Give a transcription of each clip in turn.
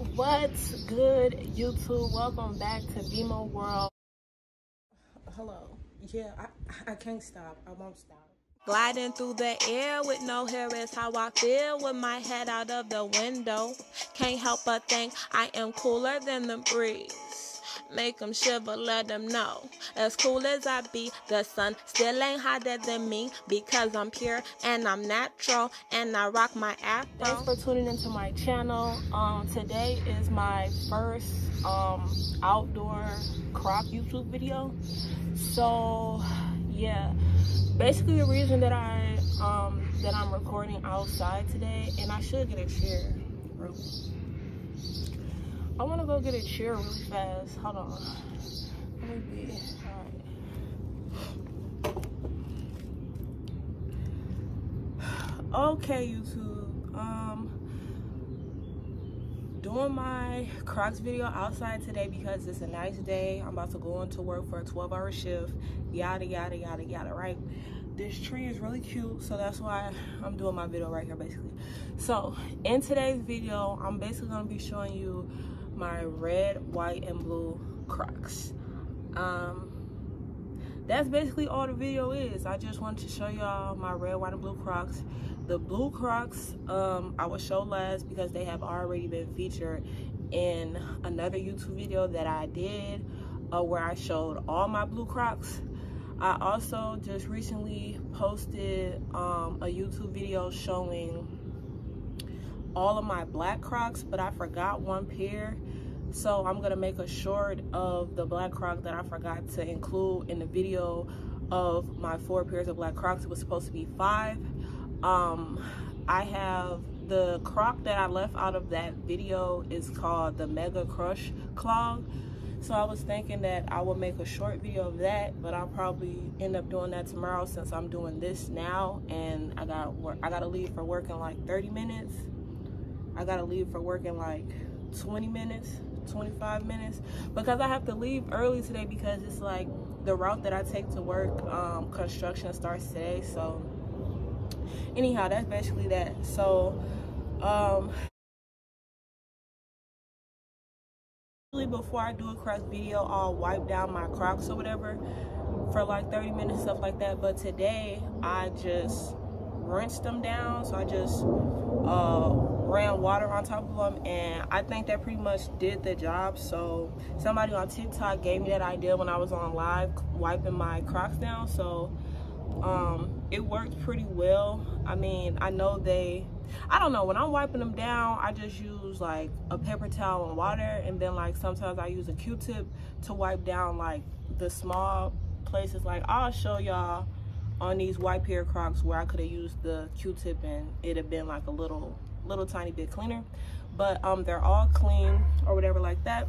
What's good, YouTube? Welcome back to BMO World. Hello. Yeah, I, I can't stop. I won't stop. Gliding through the air with no hair is how I feel with my head out of the window. Can't help but think I am cooler than the breeze. Make them shiver, let them know. As cool as I be, the sun still ain't hotter than me because I'm pure and I'm natural and I rock my afro. Thanks for tuning into my channel. Um, today is my first um, outdoor Croc YouTube video. So yeah, basically the reason that I um, that I'm recording outside today, and I should get a chair. I want to go get a chair really fast. Hold on. Okay, YouTube. Um, doing my Crocs video outside today because it's a nice day. I'm about to go into work for a 12 hour shift. Yada, yada, yada, yada, right? This tree is really cute, so that's why I'm doing my video right here, basically. So, in today's video, I'm basically to be showing you my red, white, and blue Crocs. Um, that's basically all the video is. I just wanted to show y'all my red, white, and blue Crocs. The blue Crocs um, I will show last because they have already been featured in another YouTube video that I did uh, where I showed all my blue Crocs. I also just recently posted um, a YouTube video showing all of my black Crocs, but I forgot one pair. So I'm gonna make a short of the black Croc that I forgot to include in the video of my four pairs of black Crocs. It was supposed to be five. Um, I have the Croc that I left out of that video is called the Mega Crush Clog. So I was thinking that I would make a short video of that, but I'll probably end up doing that tomorrow since I'm doing this now and I got work I gotta leave for work in like 30 minutes. I gotta leave for work in like 20 minutes, 25 minutes, because I have to leave early today because it's like the route that I take to work, um, construction starts today. So anyhow, that's basically that. So, um, before I do a Crocs video, I'll wipe down my Crocs or whatever for like 30 minutes, stuff like that. But today I just rinsed them down. So I just uh, ran water on top of them and I think that pretty much did the job so somebody on TikTok gave me that idea when I was on live wiping my crocs down so um, it worked pretty well I mean I know they I don't know when I'm wiping them down I just use like a paper towel and water and then like sometimes I use a q-tip to wipe down like the small places like I'll show y'all on these white pair crocs where I could have used the q-tip and it'd have been like a little little tiny bit cleaner. But um they're all clean or whatever like that.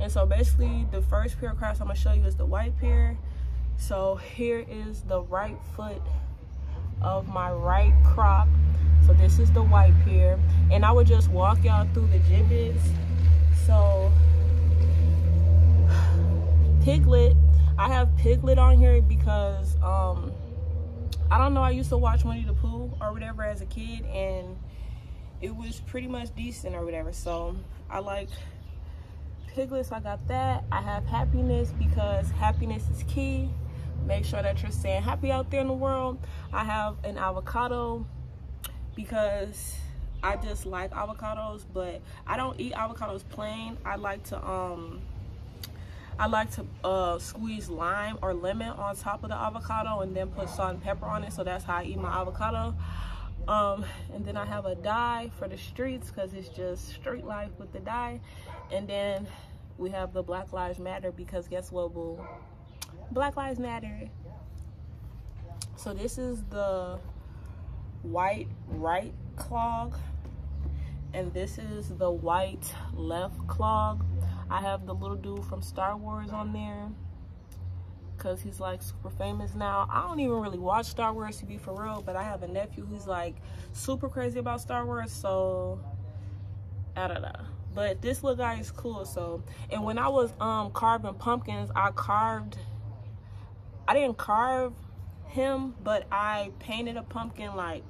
And so basically the first pair of crocs i'm gonna show you is the white pair so here is the right foot of my right croc so this is the white pair and i would just walk y'all through the Jibbitz so piglet i have piglet on here because um I don't know, I used to watch Winnie the Pooh or whatever as a kid and it was pretty much decent or whatever. So I like Piglet, so I got that. I have happiness because happiness is key. Make sure that you're staying happy out there in the world. I have an avocado because I just like avocados, but I don't eat avocados plain. I like to um I like to uh, squeeze lime or lemon on top of the avocado and then put salt and pepper on it. So that's how I eat my avocado. Um, and then I have a die for the streets because it's just street life with the die. And then we have the Black Lives Matter because guess what, boo? Black Lives Matter. So this is the white right clog and this is the white left clog I have the little dude from Star Wars on there because he's like super famous now. I don't even really watch Star Wars to be for real, but I have a nephew who's like super crazy about Star Wars, so I don't know. But this little guy is cool, so and when I was um carving pumpkins, I carved I didn't carve him, but I painted a pumpkin like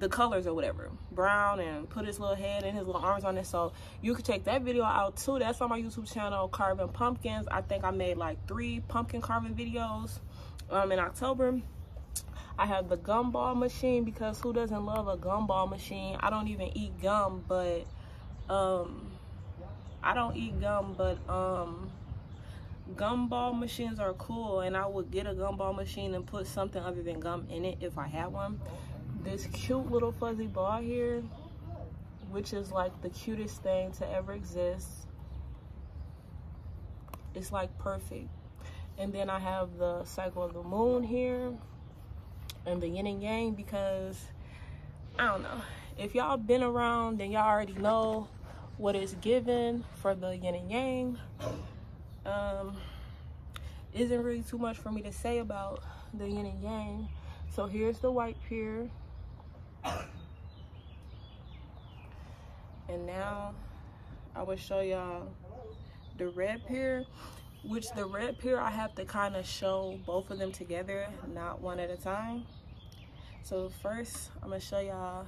the colors or whatever. Brown and put his little head and his little arms on it. So you could check that video out too. That's on my youtube channel carving pumpkins. I think i made like three pumpkin carving videos um in october. I have the gumball machine because who doesn't love a gumball machine? I don't even eat gum but um i don't eat gum but um gumball machines are cool and i would get a gumball machine and put something other than gum in it if i had one this cute little fuzzy ball here, which is like the cutest thing to ever exist. It's like perfect. And then I have the cycle of the moon here and the yin and yang because I don't know. If y'all been around, then y'all already know what is given for the yin and yang. Um, isn't really too much for me to say about the yin and yang. So here's the white pier. And now I will show y'all the red pair which the red pair I have to kind of show both of them together, not one at a time. So first I'm gonna show y'all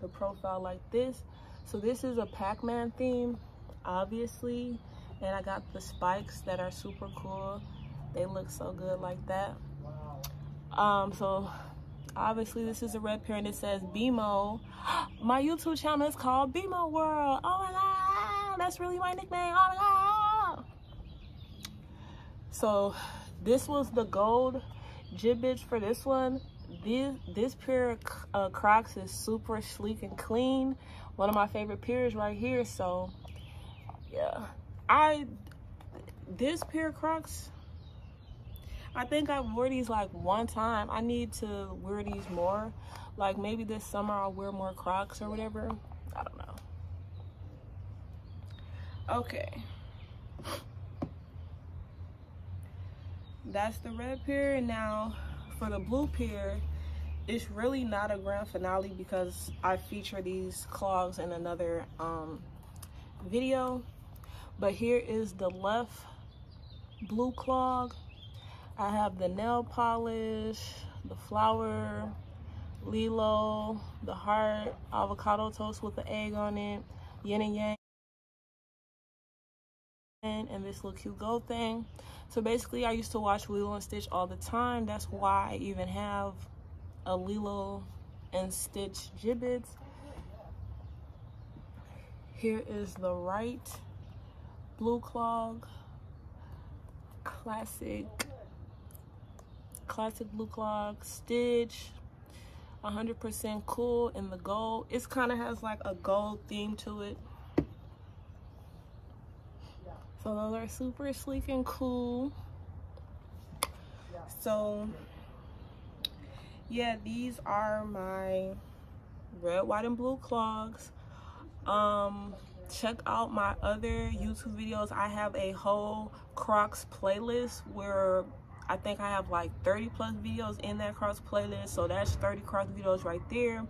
the profile like this. So this is a Pac-Man theme, obviously. And I got the spikes that are super cool. They look so good like that. Um, so obviously this is a red pair and it says BMO. My YouTube channel is called BMO World. Oh my god, that's really my nickname. Oh my god. So this was the gold Jibbitz for this one. This this pair of uh, Crocs is super sleek and clean. One of my favorite pairs right here. So yeah, I this pair of Crocs I think I wore these like one time. I need to wear these more. Like maybe this summer I'll wear more Crocs or whatever. I don't know. Okay. That's the red pair. Now for the blue pair, it's really not a grand finale because I feature these clogs in another um, video. But here is the left blue clog I have the nail polish, the flower, Lilo, the heart, avocado toast with the egg on it, yin and yang, and this little cute gold thing. So basically, I used to watch Lilo and Stitch all the time. That's why I even have a Lilo and Stitch Jibbitz. Here is the right blue clog, classic classic blue clog stitch 100% cool in the gold. It kind of has like a gold theme to it. So those are super sleek and cool. So yeah these are my red white and blue clogs um check out my other youtube videos. I have a whole crocs playlist where I think I have like 30 plus videos in that Crocs playlist. So that's 30 Crocs videos right there.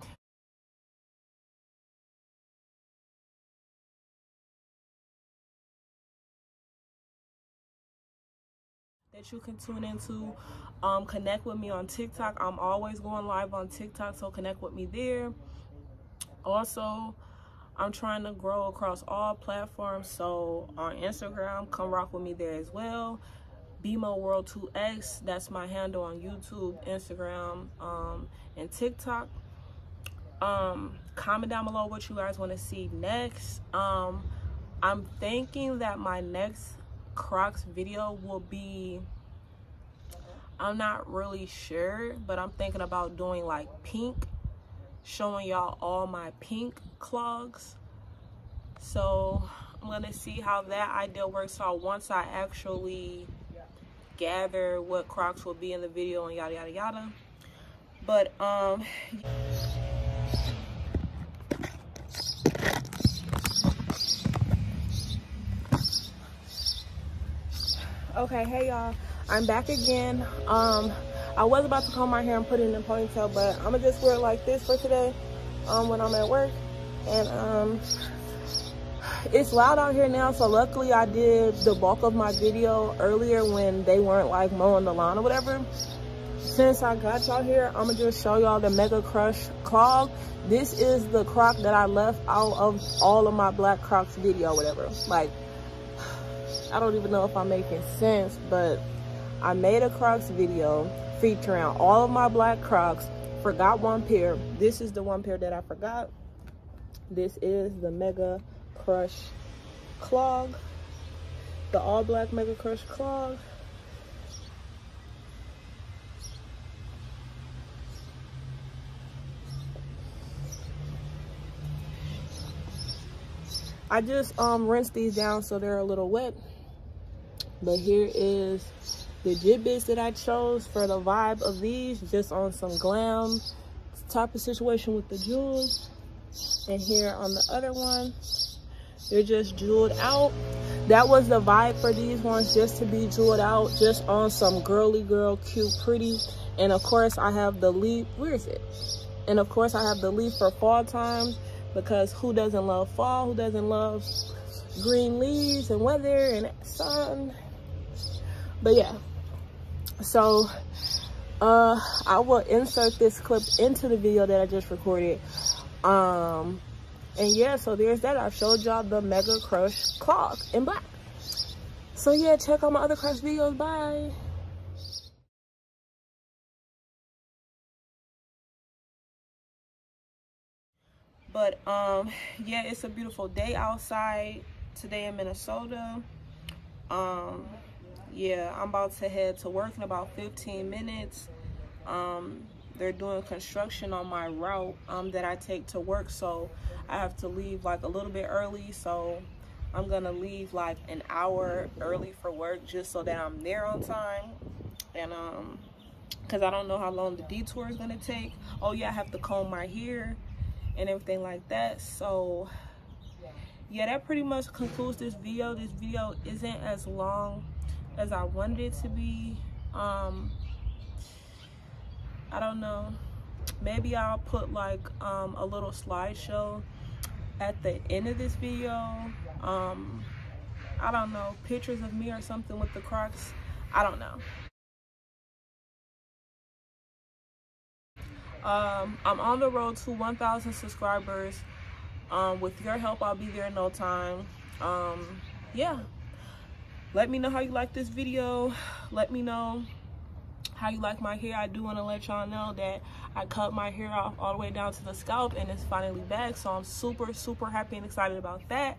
that you can tune into um, connect with me on tiktok i'm always going live on tiktok so connect with me there also i'm trying to grow across all platforms so on instagram come rock with me there as well BMO World 2X. That's my handle on YouTube, Instagram, um, and TikTok. Um, comment down below what you guys want to see next. Um, I'm thinking that my next Crocs video will be, I'm not really sure, but I'm thinking about doing like pink, showing y'all all my pink clogs. So I'm to see how that idea works out once I actually gather what Crocs will be in the video and yada yada yada. But um Okay, hey y'all. I'm back again. Um I was about to comb my hair and put it in a ponytail, but I'm gonna just wear it like this for today um when I'm at work. And um it's loud out here now so luckily i did the bulk of my video earlier when they weren't like mowing the lawn or whatever since I got y'all here, I'm gonna just show y'all the Mega Crush clog. This is the croc that I left out of all of my black crocs video, whatever. Like, I don't even know if I'm making sense, but I made a crocs video featuring all of my black crocs. Forgot one pair. This is the one pair that I forgot. This is the Mega Crush clog. The all black Mega Crush clog. I just um rinsed these down so they're a little wet. But here is the Jibbitz that I chose for the vibe of these, just on some glam type of situation with the jewels. And here on the other one, they're just jeweled out. That was the vibe for these ones, just to be jeweled out, just on some girly girl, cute, pretty. And of course, I have the leaf. Where is it? And of course, I have the leaf for fall time because who doesn't love fall? Who doesn't love green leaves and weather and sun? But yeah, so uh, I will insert this clip into the video that I just recorded. Um, and yeah, so there's that. I've showed y'all the Mega Crush clog in black. So yeah, check out my other crush videos. Bye. But um, yeah, it's a beautiful day outside today in Minnesota. Um, yeah, I'm about to head to work in about 15 minutes. Um, they're doing construction on my route um, that I take to work, so I have to leave like a little bit early. So I'm gonna leave like an hour early for work just so that I'm there on time. And um, cause I don't know how long the detour is gonna take. Oh yeah, I have to comb my hair and everything like that. So yeah, that pretty much concludes this video. This video isn't as long as I wanted it to be. Um, I don't know. Maybe I'll put like um, a little slideshow at the end of this video. Um, I don't know, pictures of me or something with the Crocs. I don't know. Um, I'm on the road to 1,000 subscribers. Um, with your help, I'll be there in no time. Um, yeah let me know how you like this video let me know how you like my hair i do want to let y'all know that i cut my hair off all the way down to the scalp and it's finally back so i'm super super happy and excited about that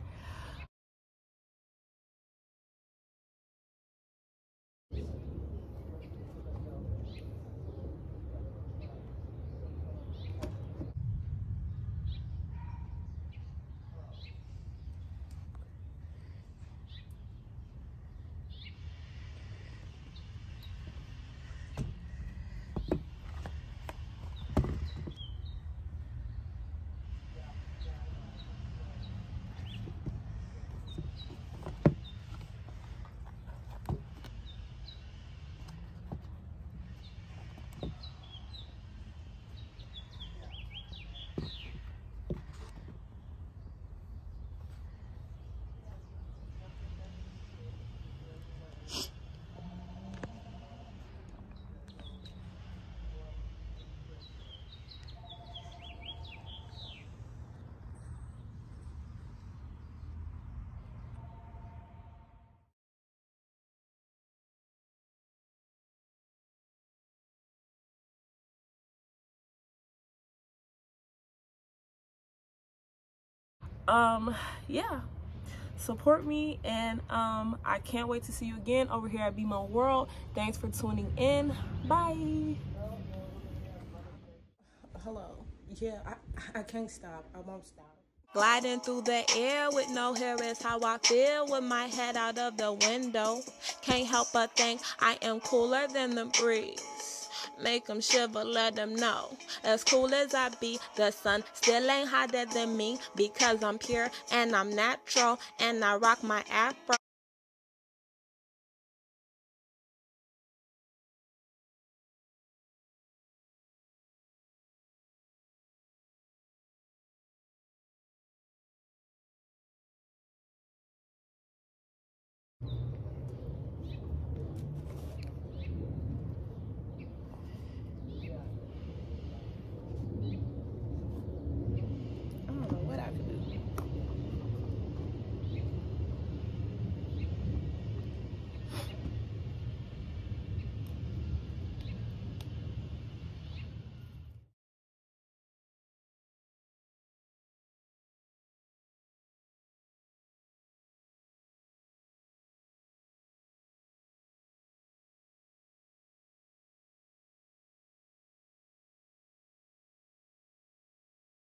um yeah. Support me and um i can't wait to see you again over here at BMO World. Thanks for tuning in. Bye. Hello. Yeah i i can't stop. I won't stop. Gliding through the air with no hair is how I feel with my head out of the window. Can't help but think I am cooler than the breeze make them shiver, let them know. As cool as I be, the sun still ain't hotter than me because I'm pure and I'm natural and I rock my afro.